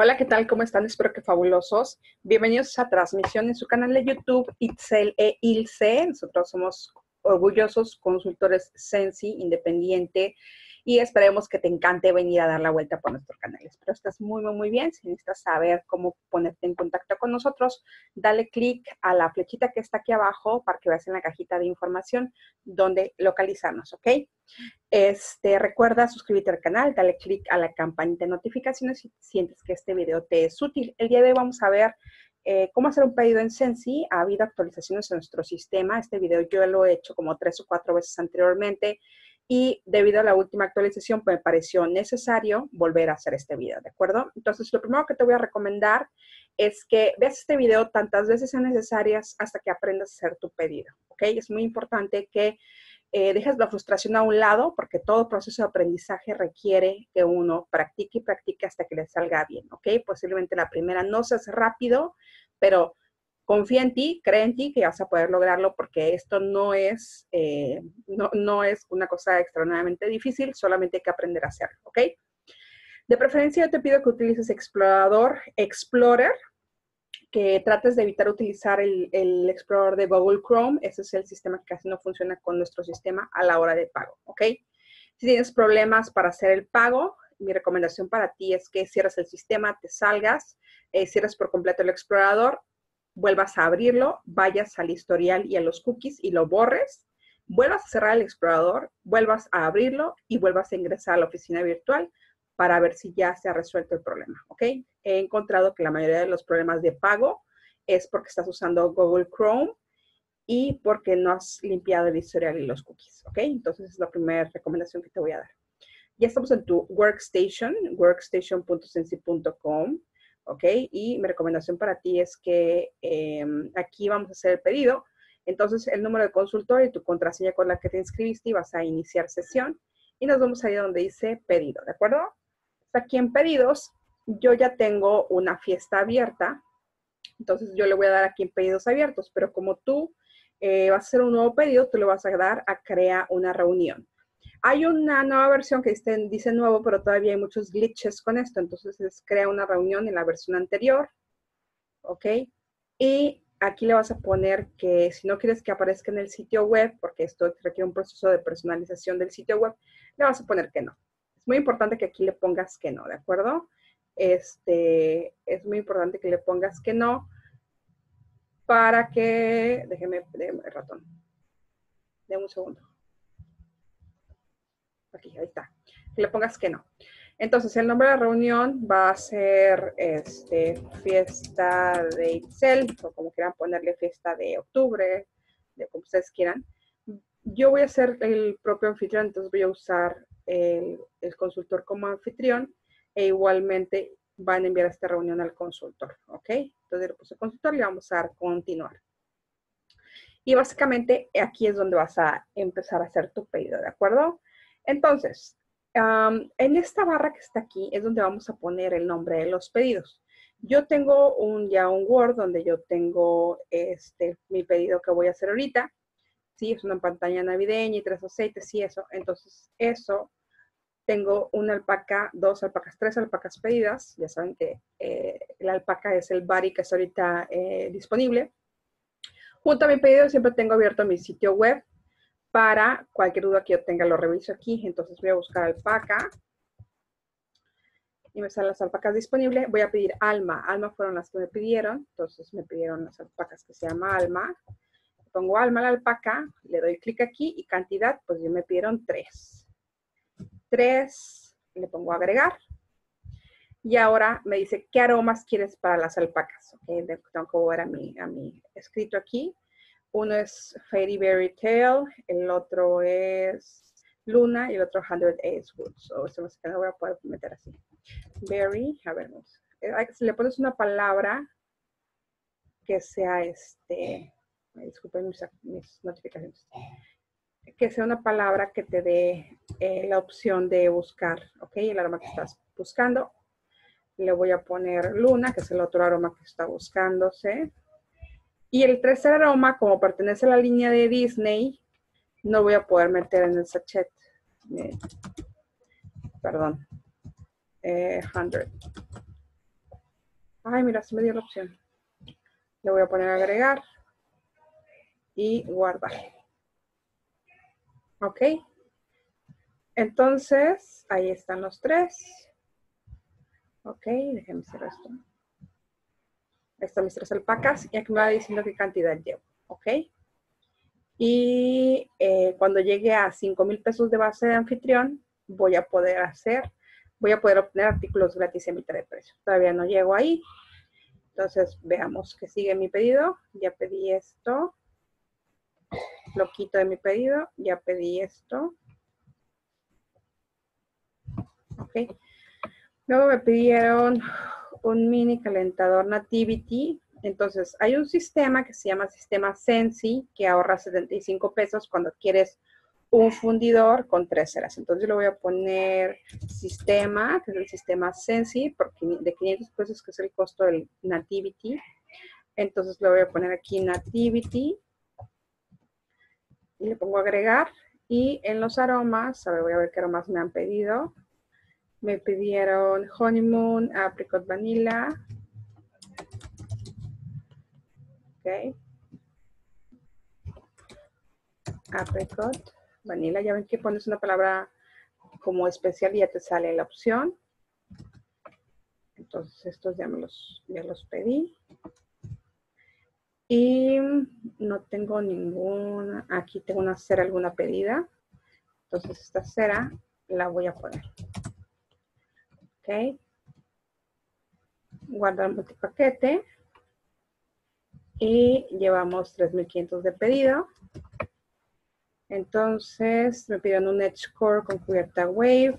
Hola, ¿qué tal? ¿Cómo están? Espero que fabulosos. Bienvenidos a transmisión en su canal de YouTube, Itzel e Ilse. Nosotros somos orgullosos consultores Sensi, independiente, y esperemos que te encante venir a dar la vuelta por nuestros canales. Pero estás muy, muy, muy bien. Si necesitas saber cómo ponerte en contacto con nosotros, dale clic a la flechita que está aquí abajo para que veas en la cajita de información donde localizarnos, ¿ok? Este, recuerda suscribirte al canal, dale clic a la campanita de notificaciones si sientes que este video te es útil. El día de hoy vamos a ver eh, cómo hacer un pedido en Sensi. Ha habido actualizaciones en nuestro sistema. Este video yo lo he hecho como tres o cuatro veces anteriormente y debido a la última actualización pues me pareció necesario volver a hacer este video, ¿de acuerdo? Entonces, lo primero que te voy a recomendar es que veas este video tantas veces sean necesarias hasta que aprendas a hacer tu pedido, ¿ok? Es muy importante que eh, dejes la frustración a un lado porque todo proceso de aprendizaje requiere que uno practique y practique hasta que le salga bien, ¿ok? Posiblemente la primera no se hace rápido, pero confía en ti, cree en ti que vas a poder lograrlo porque esto no es, eh, no, es una cosa extraordinariamente difícil, solamente hay que aprender a hacerlo, ¿ok? De preferencia yo te pido que utilices Explorador Explorer, que trates de evitar utilizar el, el, Explorer de Google Chrome. Ese es el sistema que casi no funciona con nuestro sistema a la hora de pago, ¿ok? Si tienes problemas para hacer el pago, mi recomendación para ti es que cierres el sistema, te salgas, eh, cierres por completo el explorador vuelvas a abrirlo, vayas al historial y a los cookies y lo borres, vuelvas a cerrar el explorador, vuelvas a abrirlo y vuelvas a ingresar a la oficina virtual para ver si ya se ha resuelto el problema, ¿ok? He encontrado que la mayoría de los problemas de pago es porque estás usando Google Chrome y porque no has limpiado el historial y los cookies, ¿ok? Entonces es la primera recomendación que te voy a dar. Ya estamos en tu workstation, workstation.sensi.com. ¿ok? Y mi recomendación para ti es que em, aquí vamos a hacer el pedido. Entonces, el número de consultor y tu contraseña con la que te inscribiste y vas a iniciar sesión. Y nos vamos a ir donde dice pedido, ¿de acuerdo? Aquí en pedidos, yo ya tengo una fiesta abierta. Entonces, yo le voy a dar aquí en pedidos abiertos, pero como tú eh, vas a hacer un nuevo pedido, tú le vas a dar a crear una reunión. Hay una nueva versión que dice, nuevo, pero todavía hay muchos glitches con esto. Entonces, es crea una reunión en la versión anterior. ¿Ok? Y aquí le vas a poner que si no quieres que aparezca en el sitio web, porque esto requiere un proceso de personalización del sitio web, le vas a poner que no. Es muy importante que aquí le pongas que no, ¿de acuerdo? Este, es muy importante que le pongas que no para que, déjeme, déjeme el ratón, déme un segundo aquí, ahí está, que le pongas que no. Entonces, el nombre de la reunión va a ser este, fiesta de Excel, o como quieran ponerle fiesta de octubre, de como ustedes quieran. Yo voy a ser el propio anfitrión, entonces voy a usar el, el consultor como anfitrión e igualmente van a enviar esta reunión al consultor, ¿ok? Entonces le puse consultor y vamos a continuar. Y básicamente aquí es donde vas a empezar a hacer tu pedido, ¿de acuerdo? Entonces, en esta barra que está aquí es donde vamos a poner el nombre de los pedidos. Yo tengo un, ya un Word donde yo tengo este, mi pedido que voy a hacer ahorita. Sí, es una pantalla navideña y tres aceites y eso. Entonces, eso, tengo una alpaca, dos alpacas, tres alpacas pedidas. Ya saben que eh, la alpaca es el body que está ahorita eh, disponible. Junto a mi pedido siempre tengo abierto mi sitio web para cualquier duda que yo tenga, lo reviso aquí. Entonces voy a buscar alpaca. Y me salen las alpacas disponibles. Voy a pedir alma. Alma fueron las que me pidieron. Entonces me pidieron las alpacas que se llama alma. Pongo alma a la alpaca. Le doy clic aquí y cantidad, pues yo me pidieron tres. Tres. Le pongo agregar. Y ahora me dice, ¿qué aromas quieres para las alpacas? Okay, tengo que ver a a mi escrito aquí. Uno es Fairy Berry Tale, el otro es Luna y el otro Hundred Ace Woods. O se me voy a poder meter así. Berry, a ver, eh, si le pones una palabra que sea este, disculpen mis, notificaciones, que sea una palabra que te dé eh, la opción de buscar, ¿ok? El aroma que estás buscando. Le voy a poner Luna, que es el otro aroma que está buscándose. Y el tercer aroma, como pertenece a la línea de Disney, no voy a poder meter en el sachet. Eh, perdón. 100. Eh, Ay, mira, se me dio la opción. Le voy a poner agregar y guardar. ¿Ok? Entonces, ahí están los tres. Ok, déjenme cerrar esto. Están mis tres alpacas y aquí me va diciendo qué cantidad llevo. ¿Ok? Y eh, cuando llegue a 5 mil pesos de base de anfitrión, voy a poder hacer, voy a poder obtener artículos gratis en mitad de precio. Todavía no llego ahí. Entonces, veamos que sigue mi pedido. Ya pedí esto. Lo quito de mi pedido. Ya pedí esto. Ok. Luego me pidieron un mini calentador Nativity entonces, hay un sistema que se llama sistema Sensi, que ahorra 75 pesos cuando adquieres un fundidor con tres ceras. Entonces, le voy a poner sistema, que es el sistema Sensi, de 500 pesos, que es el costo del Nativity. Entonces, le voy a poner aquí Nativity. Y le pongo agregar. Y en los aromas, a ver, voy a ver qué aromas me han pedido. Me pidieron honeymoon, apricot vanilla, Apricot, vanilla. Ya ven que pones una palabra como especial y ya te sale la opción. Entonces estos ya, me los, ya los pedí. Y no tengo ninguna, aquí tengo una cera alguna pedida. Entonces esta cera la voy a poner. Ok. Guardar multipaquete y llevamos 3.500 de pedido. Entonces me piden un Edge Core con cubierta Wave.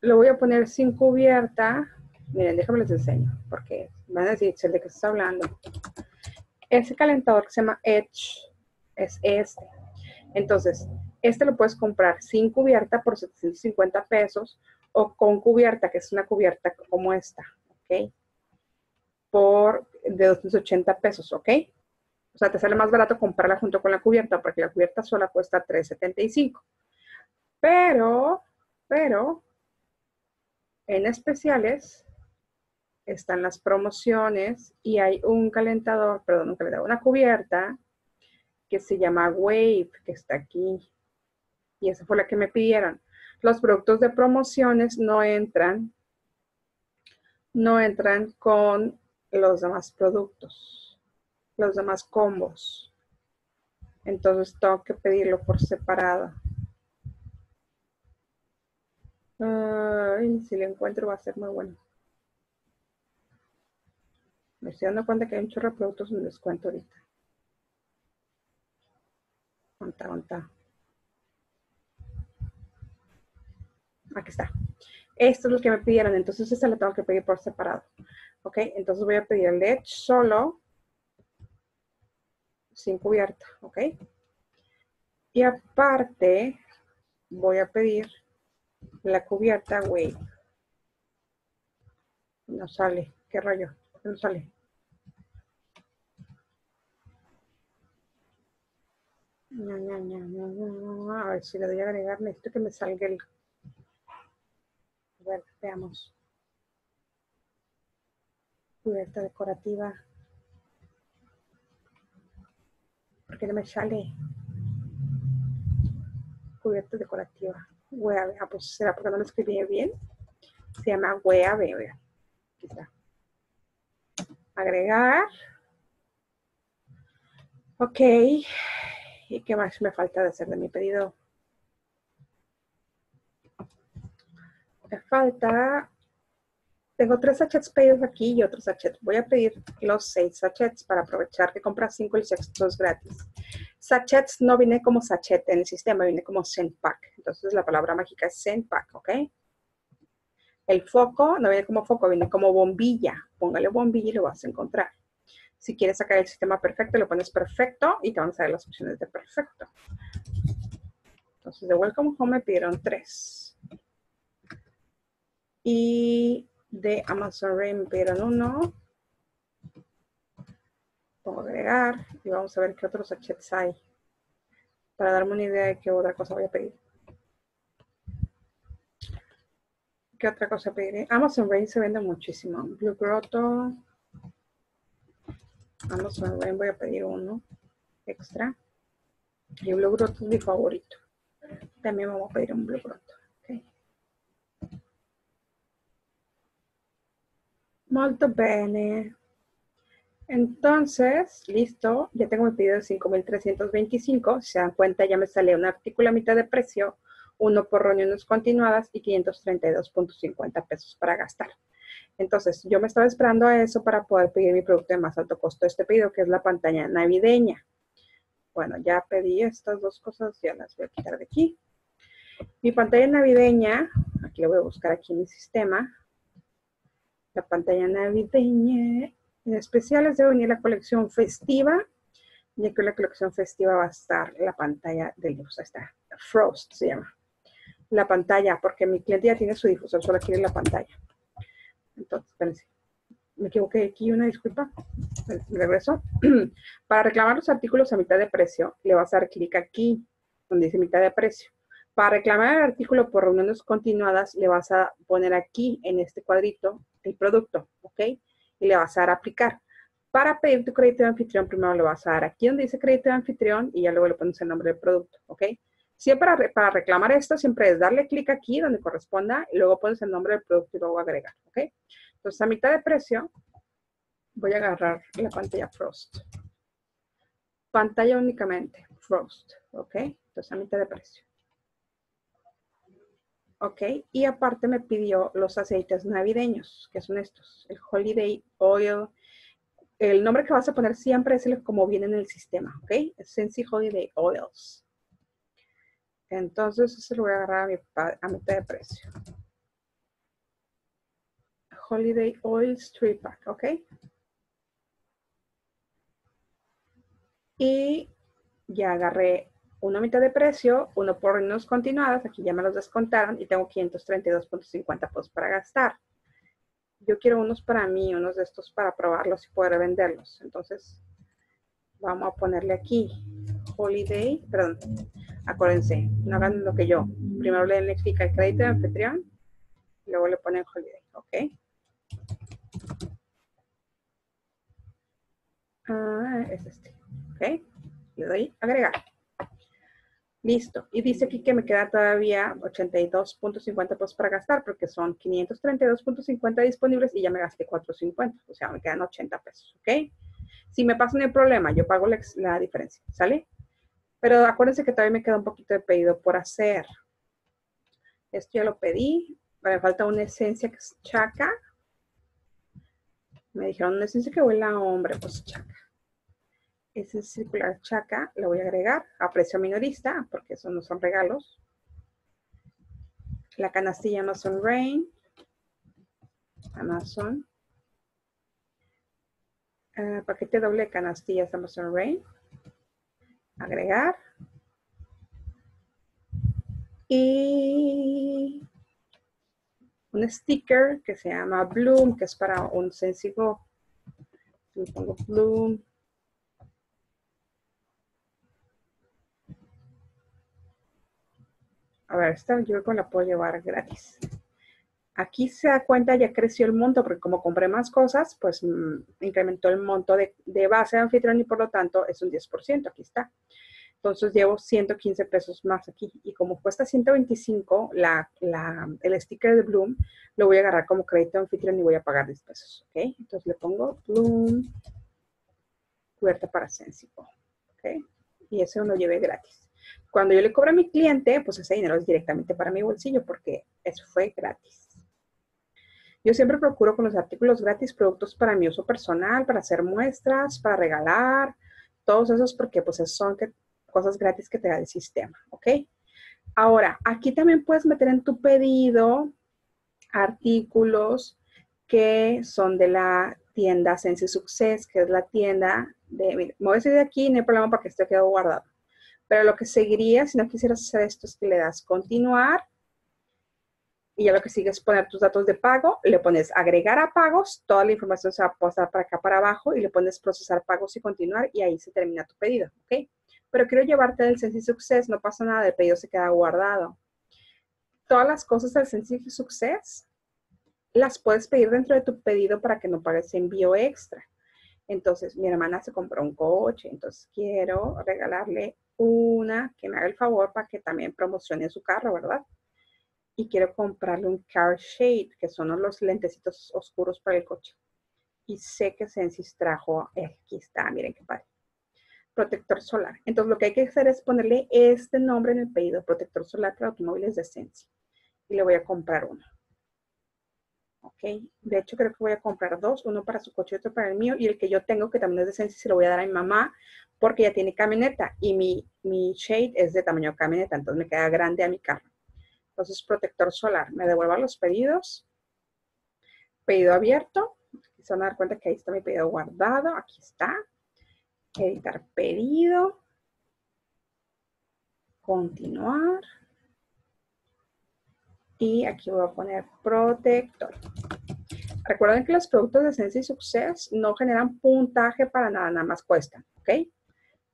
Lo voy a poner sin cubierta. Miren, déjame les enseño, porque van a decir, ¿de qué está hablando? Ese calentador que se llama Edge es este. Entonces, este lo puedes comprar sin cubierta por 750 pesos o con cubierta, que es una cubierta como esta, ¿ok? por de 280 pesos, ¿ok? O sea, te sale más barato comprarla junto con la cubierta porque la cubierta sola cuesta 375. Pero, pero, en especiales están las promociones y hay un calentador, perdón, un calentador, una cubierta que se llama Wave, que está aquí. Y esa fue la que me pidieron. Los productos de promociones no entran, no entran con los demás productos, los demás combos. Entonces tengo que pedirlo por separado. si lo encuentro va a ser muy bueno. Me estoy dando cuenta que hay un chorro de en descuento ahorita. ¿Cuánta, Aquí está. Esto es lo que me pidieron, entonces esta la tengo que pedir por separado. ¿Ok? Entonces voy a pedir el edge solo, sin cubierta, ¿ok? Y aparte, voy a pedir la cubierta wave. No sale, qué rollo, no sale. A ver si le doy a agregar, necesito que me salga el... Veamos cubierta decorativa. porque no me sale? Cubierta decorativa. Wea, ah, pues será porque no lo escribí bien. Se llama Wea, vea. Aquí. Agregar. Ok. ¿Y qué más me falta de hacer de mi pedido? Me falta tengo tres sachets pedidos aquí y otros sachets. Voy a pedir los seis sachets para aprovechar que compras cinco y el sexto gratis. Sachets no viene como sachet en el sistema, viene como scent pack. Entonces la palabra mágica es scent pack, ¿ok? El foco no viene como foco, viene como bombilla. Póngale bombilla y lo vas a encontrar. Si quieres sacar el sistema perfecto, lo pones perfecto y te van a salir las opciones de perfecto. Entonces de Welcome Home me pidieron tres. Y de Amazon Rain pero uno. Pongo agregar y vamos a ver qué otros sachets hay. Para darme una idea de qué otra cosa voy a pedir. ¿Qué otra cosa pediré? Amazon Rain se vende muchísimo. Blue Grotto. Amazon Rain voy a pedir uno extra. Y Blue Grotto es mi favorito. También vamos a pedir un Blue Grotto. Okay. Molto bene. Entonces, listo, ya tengo mi pedido de 5.325. Si se dan cuenta, ya me sale un artículo a mitad de precio, uno por reuniones continuadas y 532.50 pesos para gastar. Entonces, yo me estaba esperando a eso para poder pedir mi producto de más alto costo. Este pedido, que es la pantalla navideña. Bueno, ya pedí estas dos cosas, ya las voy a quitar de aquí. Mi pantalla navideña, aquí lo voy a buscar aquí en mi sistema. La pantalla navideña en especiales debe venir la colección festiva, ya que la colección festiva va a estar la pantalla del difusor. Está Frost se llama. La pantalla, porque mi cliente ya tiene su difusor, solo quiere la pantalla. Entonces, espérense. Me equivoqué aquí, una disculpa. regreso. Para reclamar los artículos a mitad de precio, le vas a dar clic aquí, donde dice mitad de precio. Para reclamar el artículo por reuniones continuadas, le vas a poner aquí, en este cuadrito, el producto, ¿ok? y le vas a dar a aplicar. Para pedir tu crédito de anfitrión, primero le vas a dar aquí donde dice crédito de anfitrión y ya luego le pones el nombre del producto, ¿ok? Siempre para, para reclamar esto, siempre es darle clic aquí donde corresponda y luego pones el nombre del producto y luego agregar, ¿ok? Entonces, a mitad de precio, voy a agarrar la pantalla Frost. Pantalla únicamente, Frost, ¿ok? Entonces, a mitad de precio. ¿Ok? Y aparte me pidió los aceites navideños, que son estos, el Holiday Oil. El nombre que vas a poner siempre es el como viene en el sistema, ¿ok? Sensi Holiday Oils. Entonces, se lo voy a agarrar a, mi, mitad de precio. Holiday Oil Street Pack, ¿ok? Y ya agarré una mitad de precio, uno por reuniones continuadas, aquí ya me los descontaron y tengo 532.50 pesos para gastar. Yo quiero unos para mí, unos de estos para probarlos y poder venderlos. Entonces, vamos a ponerle aquí Holiday, perdón, acuérdense, no hagan lo que yo. Primero le den clic al crédito de anfitrión, y luego le ponen Holiday, ¿ok? Ah, es este, ¿ok? Le doy agregar. Listo. Y dice aquí que me queda todavía 82.50 pesos para gastar porque son 532.50 disponibles y ya me gasté 4.50. O sea, me quedan 80 pesos, ¿ok? Si me pasa un problema, yo pago la, diferencia, ¿sale? Pero acuérdense que todavía me queda un poquito de pedido por hacer. Esto ya lo pedí. Me falta una esencia que es chaca. Me dijeron una esencia que huele a hombre, pues chaca ese circular chaca lo voy a agregar a precio minorista, porque eso no son regalos. La canastilla Amazon Rain. Amazon. Uh, paquete doble de canastillas Amazon Rain. Agregar. Y un sticker que se llama Bloom, que es para un sencillo. Le pongo Bloom. A ver, esta yo la puedo llevar gratis. Aquí se da cuenta, ya creció el monto, porque como compré más cosas, pues mm, incrementó el monto de, base de anfitrión y por lo tanto es un 10%. Aquí está. Entonces llevo 115 pesos más aquí. Y como cuesta 125 la, el sticker de Bloom, lo voy a agarrar como crédito anfitrión y voy a pagar 10 pesos. ¿Ok? Entonces le pongo Bloom, cubierta para Sensible. ¿Ok? Y eso lo llevé gratis. Cuando yo le cobro a mi cliente, pues ese dinero es directamente para mi bolsillo porque eso fue gratis. Yo siempre procuro con los artículos gratis productos para mi uso personal, para hacer muestras, para regalar, todos esos porque pues son cosas gratis que te da el sistema, ¿ok? Ahora, aquí también puedes meter en tu pedido artículos que son de la tienda Sense Success, que es la tienda de, mire, me voy a salir de aquí, no hay problema porque esto quedó guardado. Pero lo que seguiría, si no quisieras hacer esto, es que le das continuar y ya lo que sigue es poner tus datos de pago, le pones agregar a pagos, toda la información se va a pasar para acá para abajo y le pones procesar pagos y continuar y ahí se termina tu pedido, ¿ok? Pero quiero llevarte del Sensi Success, no pasa nada, el pedido se queda guardado. Todas las cosas del Sensi Success las puedes pedir dentro de tu pedido para que no pagues envío extra. Entonces, mi hermana se compró un coche, entonces quiero regalarle una que me haga el favor para que también promocione su carro, ¿verdad? Y quiero comprarle un car shade, que son los lentecitos oscuros para el coche. Y sé que Sensis trajo, eh, aquí está, miren qué padre, protector solar. Entonces, lo que hay que hacer es ponerle este nombre en el pedido, protector solar para automóviles de Sensi. Y le voy a comprar uno. ¿Ok? De hecho, creo que voy a comprar dos, uno para su coche y otro para el mío, y el que yo tengo, que también es de Sensi, se lo voy a dar a mi mamá, porque ya tiene camioneta, y mi, mi shade es de tamaño camioneta, entonces me queda grande a mi carro. Entonces, protector solar, me devuelvo los pedidos, pedido abierto, se van a dar cuenta que ahí está mi pedido guardado, aquí está, editar pedido, continuar, y aquí voy a poner protector. Recuerden que los productos de Sensi Success no generan puntaje para nada, nada más cuestan, ¿ok?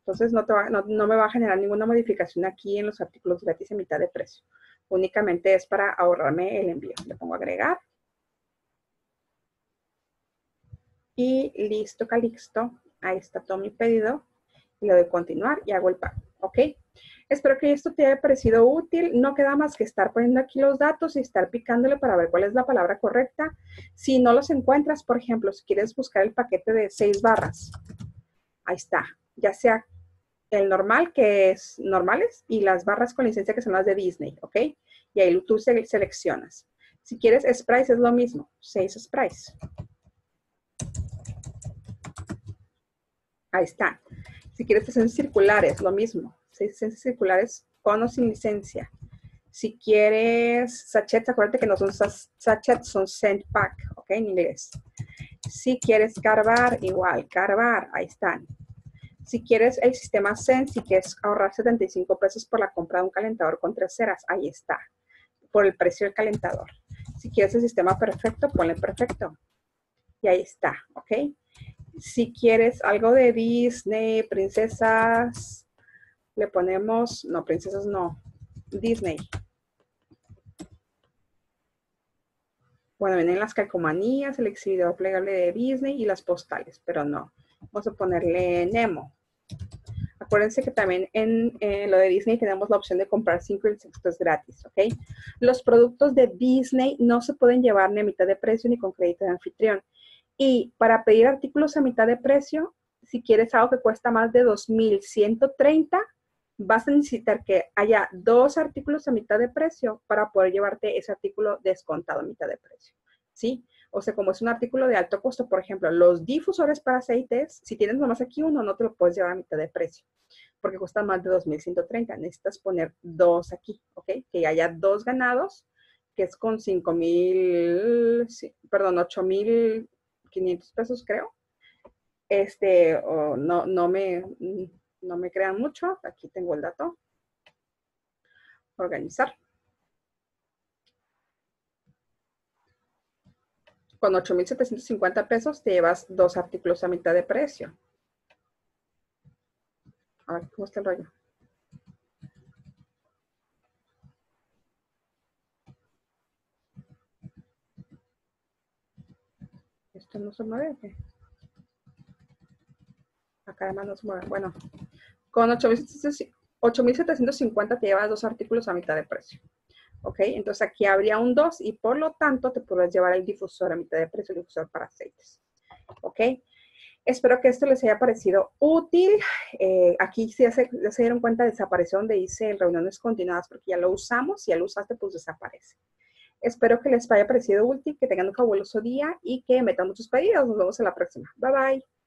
Entonces no, me va a generar ninguna modificación aquí en los artículos gratis en mitad de precio. Únicamente es para ahorrarme el envío. Le pongo agregar. Y listo, Calixto. Ahí está todo mi pedido. Le doy continuar y hago el pago, ¿ok? Espero que esto te haya parecido útil. No queda más que estar poniendo aquí los datos y estar picándole para ver cuál es la palabra correcta. Si no los encuentras, por ejemplo, si quieres buscar el paquete de seis barras, ahí está. Ya sea el normal, que es normales, y las barras con licencia, que son las de Disney, ¿ok? Y ahí tú seleccionas. Si quieres sprays, es lo mismo. Seis sprays. Ahí está. Si quieres sean circulares, lo mismo licencias circulares con o sin licencia. Si quieres sachets, acuérdate que no son sachets, son scent pack, ¿ok? En inglés. Si quieres carbar, igual, carbar, ahí están. Si quieres el sistema Sensi, que es ahorrar 75 pesos por la compra de un calentador con tres ceras, ahí está, por el precio del calentador. Si quieres el sistema perfecto, ponle perfecto. Y ahí está, ¿ok? Si quieres algo de Disney, princesas, le ponemos, no, princesas no, Disney. Bueno, vienen las calcomanías, el exhibidor plegable de Disney y las postales, pero no. Vamos a ponerle Nemo. Acuérdense que también en, lo de Disney tenemos la opción de comprar 5 insectos gratis, ¿ok? Los productos de Disney no se pueden llevar ni a mitad de precio ni con crédito de anfitrión. Y para pedir artículos a mitad de precio, si quieres algo que cuesta más de 2.130, vas a necesitar que haya dos artículos a mitad de precio para poder llevarte ese artículo descontado a mitad de precio, ¿sí? O sea, como es un artículo de alto costo, por ejemplo, los difusores para aceites, si tienes nomás aquí uno, no te lo puedes llevar a mitad de precio, porque cuesta más de 2.130. Necesitas poner dos aquí, ¿ok? Que haya dos ganados, que es con 5.000, perdón, 8.500 pesos, creo. Este, no, no me, no me crean mucho, aquí tengo el dato. Organizar. Con 8,750 pesos te llevas dos artículos a mitad de precio. A ver, ¿cómo está el rollo? Esto no se mueve. Acá además no se mueve. Bueno, con 8.750 te llevas dos artículos a mitad de precio. ¿Ok? Entonces aquí habría un 2 y por lo tanto te podrás llevar el difusor a mitad de precio, el difusor para aceites. ¿Ok? Espero que esto les haya parecido útil. Eh, aquí si ya se, dieron cuenta, desapareció donde dice reuniones continuadas porque ya lo usamos. Si ya lo usaste, pues desaparece. Espero que les haya parecido útil, que tengan un fabuloso día y que metan muchos pedidos. Nos vemos en la próxima. Bye bye.